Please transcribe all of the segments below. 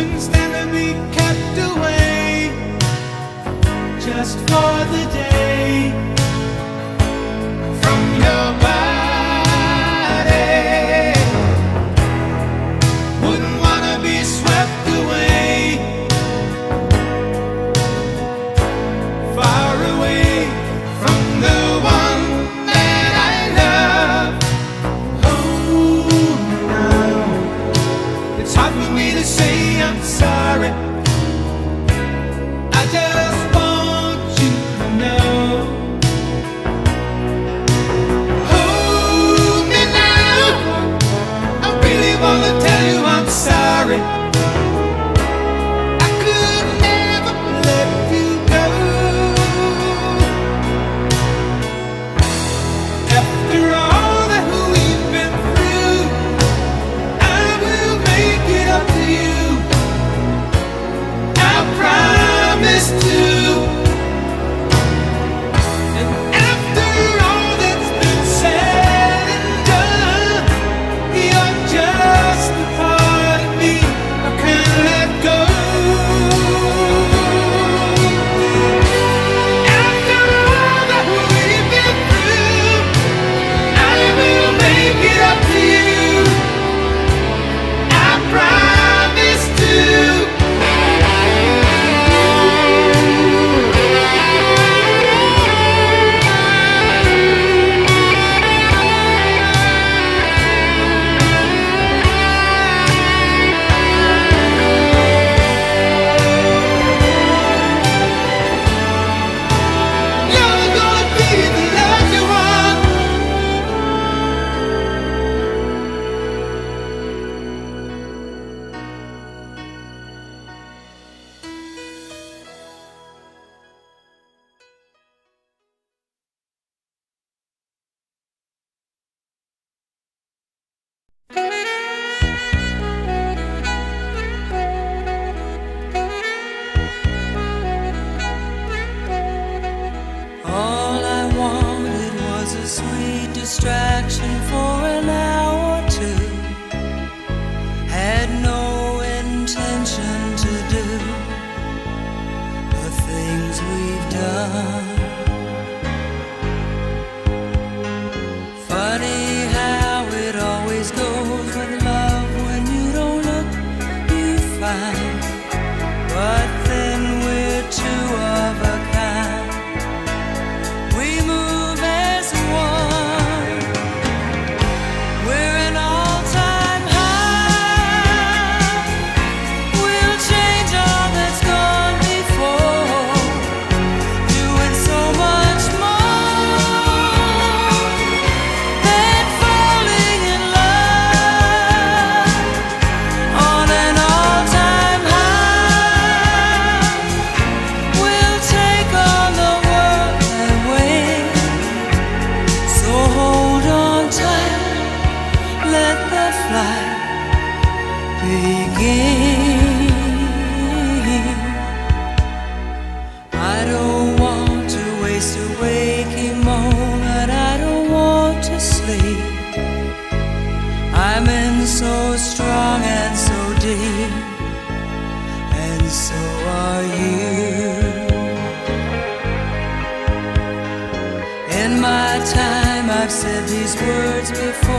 couldn't stand to be kept away just for the day from your body. Words before,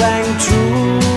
rang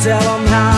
tell them how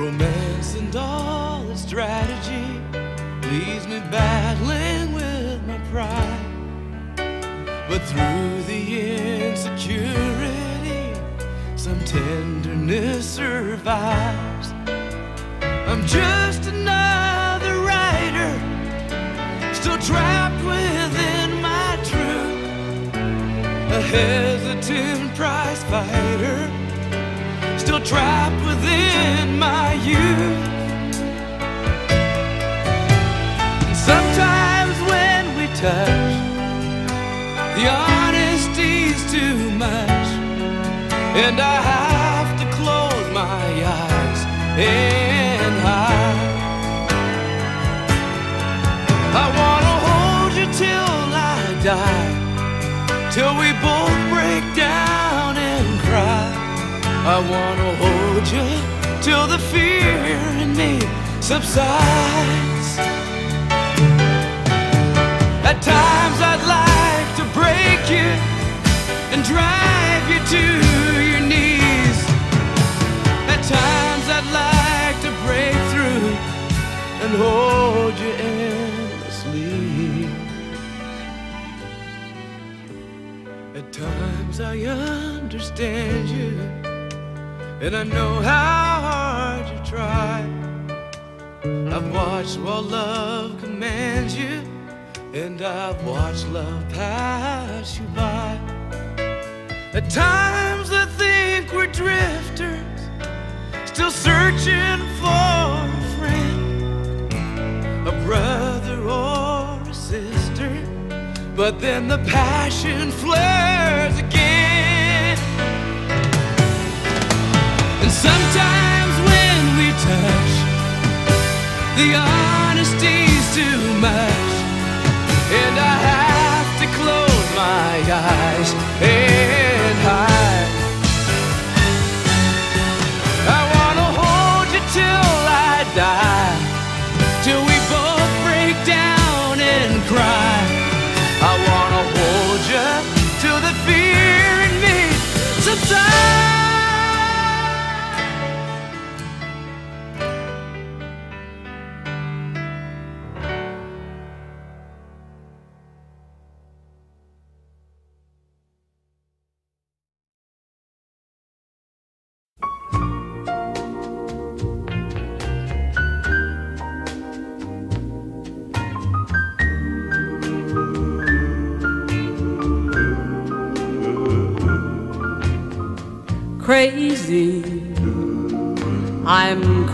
Romance and all its strategy leaves me battling with my pride. But through the insecurity, some tenderness survives. I'm just another writer, still trapped within my truth. A hesitant prize fighter still trapped within my youth. And sometimes when we touch, the honesty's too much, and I have to close my eyes and hide. I wanna hold you till I die, till we both I wanna hold you till the fear in me subsides. At times I'd like to break you and drive you to your knees. At times I'd like to break through and hold you endlessly. At times I understand you, and I know how hard you try. I've watched while love commands you, and I've watched love pass you by. At times I think we're drifters, still searching for a friend, a brother or a sister. But then the passion flares again. Sometimes when we touch, the honesty's too much. And I have to close my eyes and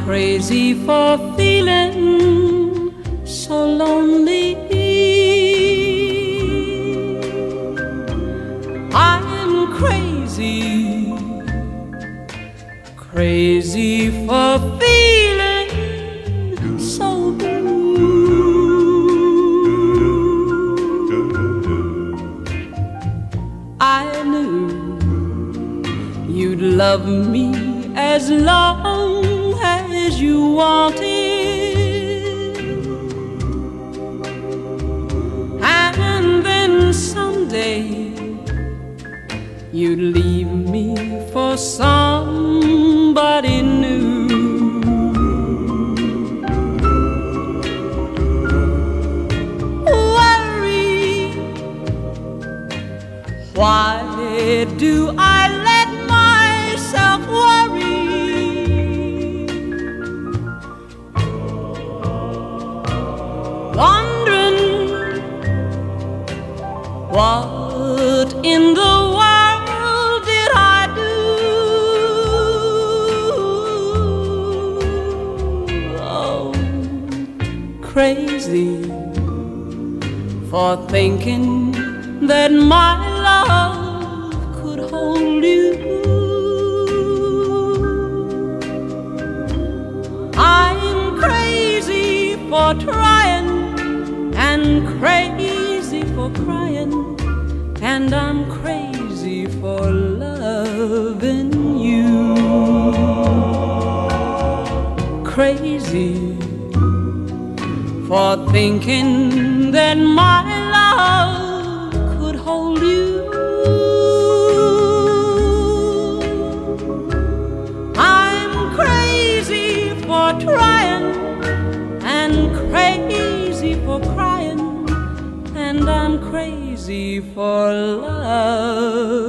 crazy for feeling so lonely. I'm crazy, crazy for feeling so blue. I knew you'd love me as long as you wanted. And then someday you'd leave me for somebody new. Worry why do I in the world did I do? Oh, crazy for thinking that my love could hold you. I'm crazy for trying and crazy for crying, and I'm crazy for loving you. Crazy for thinking that my love for loving